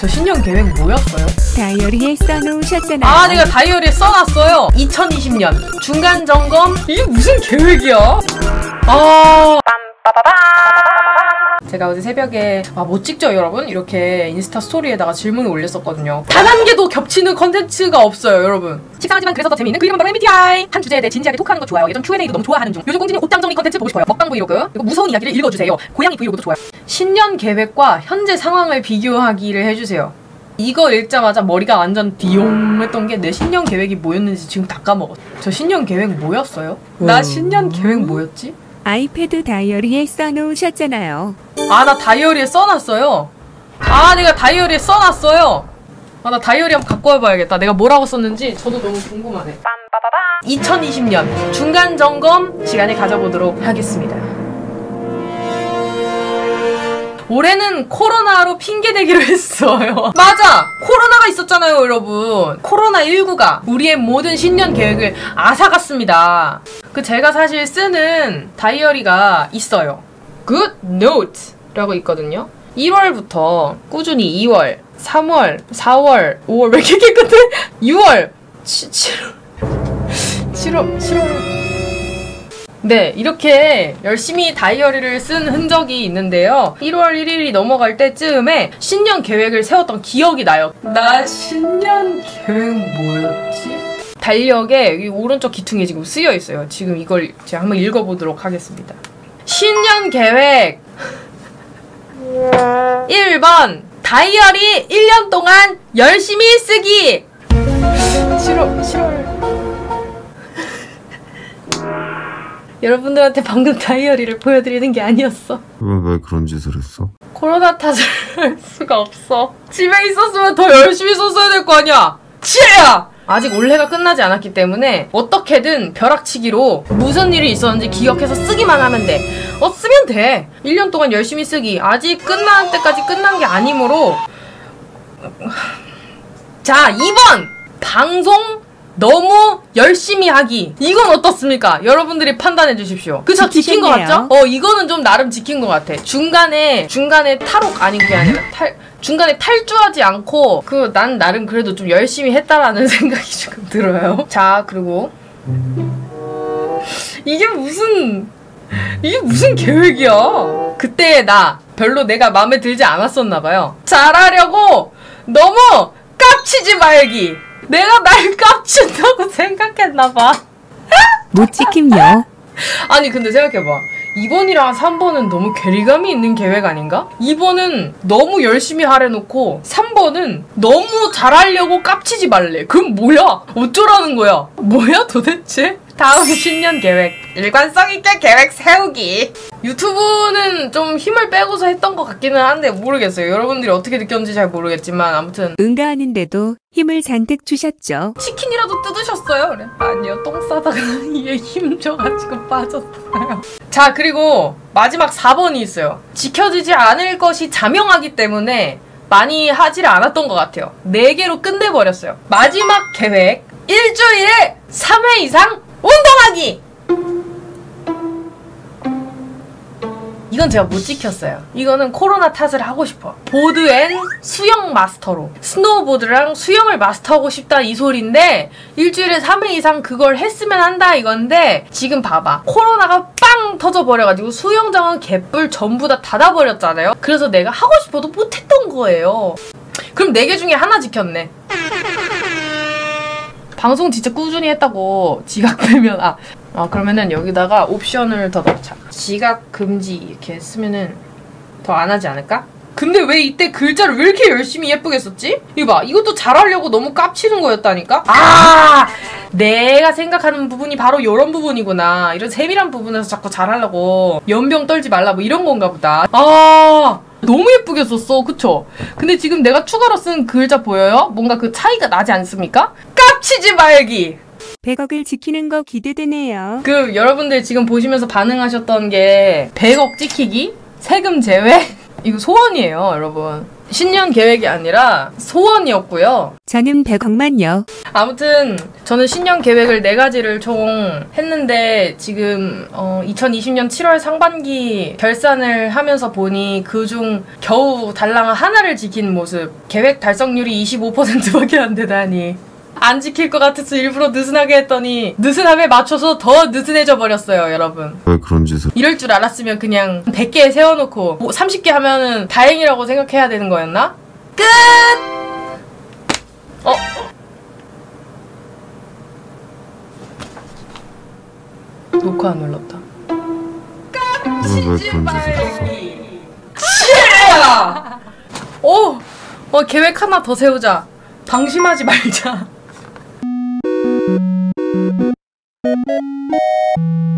저 신년 계획 뭐였어요? 다이어리에 써놓으셨잖아요. 아, 내가 다이어리에 써놨어요. 2020년 중간 점검. 이게 무슨 계획이야? 아, 제가 어제 새벽에 아, 못 찍죠 여러분? 이렇게 인스타 스토리에다가 질문을 올렸었거든요. 단 한 개도 겹치는 컨텐츠가 없어요 여러분. 식상하지만 그래서 더 재미있는 그 이름은 바로 MBTI. 한 주제에 대해 진지하게 토크하는 거 좋아요. 예전 Q&A도 너무 좋아하는 중. 요즘 꽁지님 옷장 정리 컨텐츠 보고 싶어요. 먹방 브이로그. 그리고 무서운 이야기를 읽어주세요. 고양이 브이로그도 좋아요. 신년 계획과 현재 상황을 비교하기를 해주세요. 이거 읽자마자 머리가 완전 디용 했던 게 내 신년 계획이 뭐였는지 지금 다 까먹었어. 저 신년 계획 뭐였어요? 나 신년 계획 뭐였지? 아이패드 다이어리에 써놓으셨잖아요. 아, 나 다이어리에 써놨어요. 아, 내가 다이어리에 써놨어요. 아, 나 다이어리 한번 갖고 와봐야겠다. 내가 뭐라고 썼는지 저도 너무 궁금하네. 2020년 중간 점검 시간을 가져보도록 하겠습니다. 올해는 코로나로 핑계대기로 했어요. 맞아! 코로나가 있었잖아요, 여러분. 코로나19가 우리의 모든 신년 계획을 앗아갔습니다. 그 제가 사실 쓰는 다이어리가 있어요. Good Note 라고 있거든요. 1월부터 꾸준히 2월, 3월, 4월, 5월 왜 이렇게 깨끗해? 6월, 7, 7월, 7월, 7월. 네, 이렇게 열심히 다이어리를 쓴 흔적이 있는데요. 1월 1일이 넘어갈 때쯤에 신년 계획을 세웠던 기억이 나요. 나 신년 계획 뭐였지? 달력에 이 오른쪽 기퉁에 지금 쓰여 있어요. 지금 이걸 제가 한번 읽어보도록 하겠습니다. 신년 계획 1번 다이어리 1년 동안 열심히 쓰기 7월 7월 여러분들한테 방금 다이어리를 보여드리는 게 아니었어. 왜, 왜 그런 짓을 했어? 코로나 탓을 할 수가 없어. 집에 있었으면 더 열심히 썼어야 될 거 아니야. 치야! 아직 올해가 끝나지 않았기 때문에 어떻게든 벼락치기로 무슨 일이 있었는지 기억해서 쓰기만 하면 돼. 어, 쓰면 돼. 1년 동안 열심히 쓰기. 아직 끝나는 때까지 끝난 게 아니므로. 자, 2번! 방송 너무 열심히 하기. 이건 어떻습니까? 여러분들이 판단해 주십시오. 그쵸? 지킨 것. 같죠? 어, 이거는 좀 나름 지킨 것 같아. 중간에, 중간에 탈옥, 아니, 그게 아니라 탈, 중간에 탈주하지 않고, 그, 난 나름 그래도 좀 열심히 했다라는 생각이 조금 들어요. 자, 그리고. 이게 무슨, 이게 무슨 계획이야? 그때의 나, 별로 내가 마음에 들지 않았었나 봐요. 잘하려고 너무 깝치지 말기. 내가 날 깝친다고 생각했나봐. 못 지킴요. 아니 근데 생각해봐 2번이랑 3번은 너무 괴리감이 있는 계획 아닌가? 2번은 너무 열심히 하래놓고 3번은 너무 잘하려고 깝치지 말래 그럼 뭐야? 어쩌라는 거야? 뭐야 도대체? 다음 신년 계획 일관성 있게 계획 세우기 유튜브는 좀 힘을 빼고서 했던 것 같기는 한데 모르겠어요 여러분들이 어떻게 느꼈는지 잘 모르겠지만 아무튼 응가하는데도 힘을 잔뜩 주셨죠. 치킨이라도 뜯으셨어요? 그래. 아니요, 똥 싸다가 이에 힘 줘가지고 빠졌어요. 자, 그리고 마지막 4번이 있어요. 지켜지지 않을 것이 자명하기 때문에 많이 하질 않았던 것 같아요. 4개로 끝내버렸어요. 마지막 계획. 일주일에 3회 이상 운동하기! 이건 제가 못 지켰어요. 이거는 코로나 탓을 하고 싶어. 보드 and 수영 마스터로. 스노우보드랑 수영을 마스터하고 싶다 이 소린데 일주일에 3회 이상 그걸 했으면 한다 이건데 지금 봐봐. 코로나가 빵 터져버려가지고 수영장은 개뿔 전부 다 닫아버렸잖아요. 그래서 내가 하고 싶어도 못했던 거예요. 그럼 4개 중에 하나 지켰네. 방송 진짜 꾸준히 했다고 지각 빼면 아, 아 그러면은 여기다가 옵션을 더 넣자 지각 금지 이렇게 쓰면은 더 안 하지 않을까? 근데 왜 이때 글자를 왜 이렇게 열심히 예쁘게 썼지? 이거 봐 이것도 잘하려고 너무 깝치는 거였다니까? 아 내가 생각하는 부분이 바로 이런 부분이구나 이런 세밀한 부분에서 자꾸 잘하려고 연병 떨지 말라 뭐 이런 건가 보다 아 너무 예쁘게 썼어 그쵸? 근데 지금 내가 추가로 쓴 글자 보여요? 뭔가 그 차이가 나지 않습니까? 깝치지 말기 100억을 지키는 거 기대되네요. 그 여러분들 지금 보시면서 반응하셨던 게 100억 찍히기? 세금 제외? 이거 소원이에요 여러분 신년 계획이 아니라 소원이었고요. 저는 100억만요. 아무튼 저는 신년 계획을 네 가지를 총 했는데 지금 어, 2020년 7월 상반기 결산을 하면서 보니 그중 겨우 달랑 하나를 지킨 모습. 계획 달성률이 25%밖에 안 되다니. 안 지킬 것 같아서 일부러 느슨하게 했더니 느슨함에 맞춰서 더 느슨해져 버렸어요, 여러분. 왜 그런 짓을 이럴 줄 알았으면 그냥 100개 세워놓고 뭐 30개 하면은 다행이라고 생각해야 되는 거였나? 끝! 어? 녹화 안 눌렀다. 왜, 왜 그런 짓을 했어? 치야! 오! 어, 계획 하나 더 세우자. 방심하지 말자. Thank you.